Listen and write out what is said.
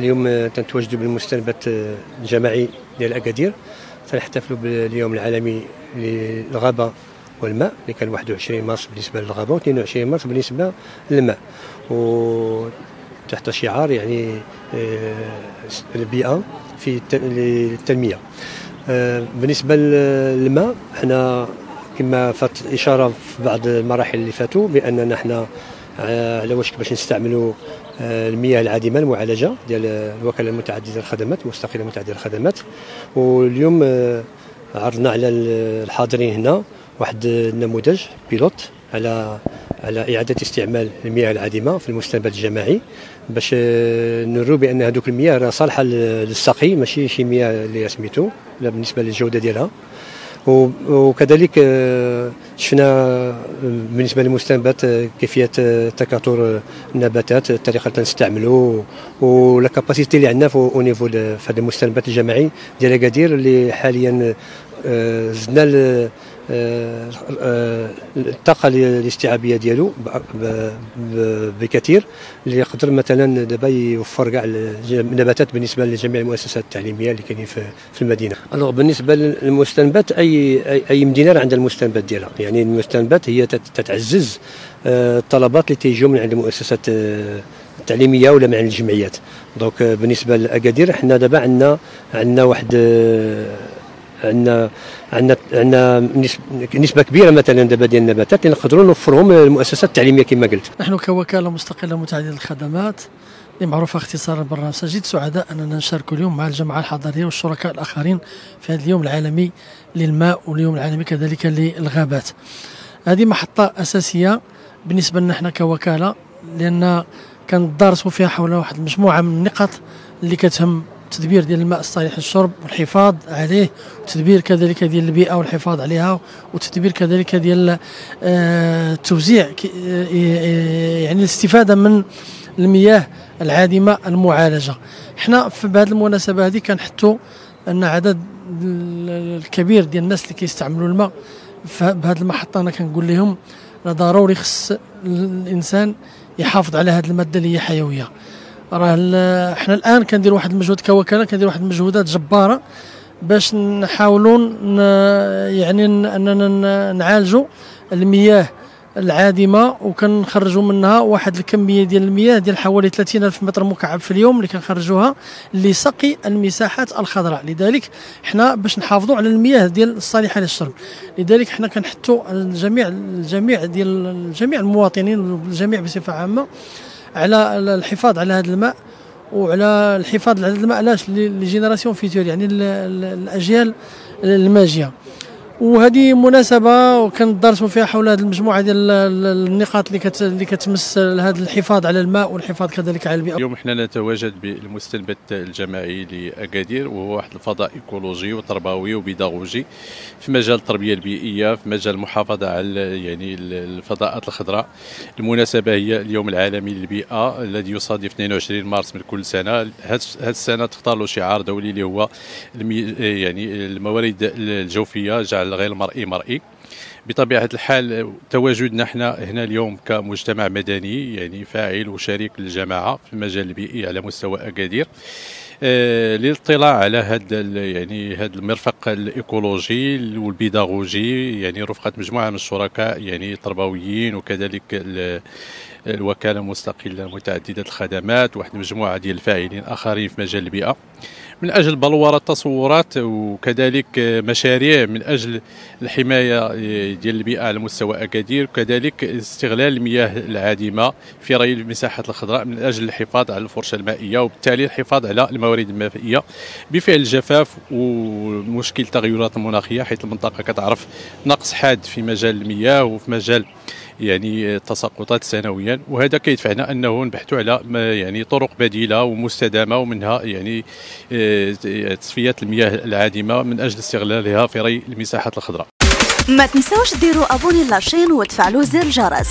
اليوم تنتواجدوا بالمستنبت الجماعي ديال أكادير. تنحتفلوا باليوم العالمي للغابة والماء اللي كان 21 مارس بالنسبة للغابة و 22 مارس بالنسبة للماء. وتحت شعار يعني البيئه في التنميه بالنسبة للماء إحنا كما فات إشارة في بعض المراحل اللي فاتوا بأننا إحنا على وشك باش نستعملوا المياه العادمة المعالجة ديال الوكالة المتعددة الخدمات المستقلة المتعددة الخدمات. واليوم عرضنا على الحاضرين هنا واحد النموذج بيلوت على على إعادة استعمال المياه العادمة في المستنبت الجماعي باش نروا بأن هذوك المياه صالحة للسقي ماشي شي مياه اللي سميتو بالنسبة للجودة ديالها. وكذلك شفنا بالنسبة للمستنبت كيفية تكاثر النباتات الطريقة اللي تنستعملوا ولا كاباسيتي اللي عندنا أو نيفو في هذا المستنبت الجماعي ديال اكادير اللي حاليا زدنا الطاقة الاستيعابية ديالو بكثير اللي يقدر مثلا دابا يوفر كاع النباتات بالنسبة لجميع المؤسسات التعليمية اللي كاينين في المدينة. alors بالنسبة للمستنبت اي اي مدينة عندها المستنبت ديالها يعني المستنبت هي تتعزز الطلبات اللي تيجيو من عند المؤسسات التعليمية ولا من الجمعيات donc بالنسبة لاكادير حنا دابا عندنا عندنا واحد عندنا عندنا عندنا نسبة كبيرة مثلا دابا ديال النباتات اللي نقدروا نوفرهم للمؤسسات التعليمية كما قلت. نحن كوكالة مستقلة متعددة الخدمات اللي معروفة اختصارا بالرامسه جد سعداء أننا نشارك اليوم مع الجماعه الحضرية والشركاء الآخرين في هذا اليوم العالمي للماء واليوم العالمي كذلك للغابات. هذه محطة أساسية بالنسبة لنا إحنا كوكالة لأن كندرسوا فيها حول واحد المجموعه من النقط اللي كتهم التدبير ديال الماء الصالح للشرب والحفاظ عليه وتدبير كذلك ديال البيئة والحفاظ عليها وتدبير كذلك ديال التوزيع آه، آه، يعني الاستفادة من المياه العادمة المعالجة. إحنا في هذه المناسبة هذه كنحثوا أن عدد الكبير ديال الناس اللي كيستعملوا الماء بهذه المحطة أنا كنقول لهم ضروري خص الإنسان يحافظ على هذه المادة اللي هي حيوية. راه إحنا الآن كندير واحد المجهود كوكالة كندير واحد المجهودات جبارة باش نحاولوا يعني اننا نعالجوا المياه العادمة وكنخرجوا منها واحد الكمية ديال المياه ديال حوالي 30 ألف متر مكعب في اليوم اللي كنخرجوها لسقي المساحات الخضراء. لذلك حنا باش نحافظوا على المياه ديال الصالحة للشرب. لذلك حنا كنحثوا الجميع الجميع ديال جميع المواطنين والجميع بصفة عامة على الحفاظ على هذا الماء وعلى الحفاظ على هذا الماء علاش les générations futures يعني الأجيال الماجية. وهذه مناسبة وكندرسوا فيها حول هذه المجموعة ديال النقاط اللي كت اللي كتمس هذا الحفاظ على الماء والحفاظ كذلك على البيئة. اليوم إحنا نتواجد بالمستنبت الجماعي لأكادير وهو واحد الفضاء إيكولوجي وتربوي وبيداغوجي في مجال التربية البيئية في مجال المحافظة على يعني الفضاءات الخضراء. المناسبة هي اليوم العالمي للبيئة الذي يصادف 22 مارس من كل سنة. هذه السنة تختار له شعار دولي اللي هو يعني الموارد الجوفية جعل غير المرئي مرئي. بطبيعة الحال تواجدنا إحنا هنا اليوم كمجتمع مدني يعني فاعل وشريك للجماعة في المجال البيئي على مستوى أكادير. آه للاطلاع على هذا يعني هذا المرفق الإيكولوجي والبيداغوجي يعني رفقة مجموعة من الشركاء يعني تربويين وكذلك الوكالة المستقله متعددة الخدمات واحد المجموعه ديال الفاعلين اخرين في مجال البيئة. من أجل بلوره التصورات وكذلك مشاريع من أجل الحماية ديال البيئة على مستوى أكادير وكذلك استغلال المياه العادمة في ري المساحات الخضراء من أجل الحفاظ على الفرشة المائية وبالتالي الحفاظ على الموارد المائية. بفعل الجفاف ومشكل التغيرات المناخية حيث المنطقة كتعرف نقص حاد في مجال المياه وفي مجال يعني تساقطات سنويا. وهذا كيدفعنا أنه نبحثوا على يعني طرق بديلة ومستدامة ومنها يعني آه، تصفيه المياه العادمة من أجل استغلالها في ري المساحات الخضراء. ما تنساوش ديروا أبوني لاشين وتفعلوا زر الجرس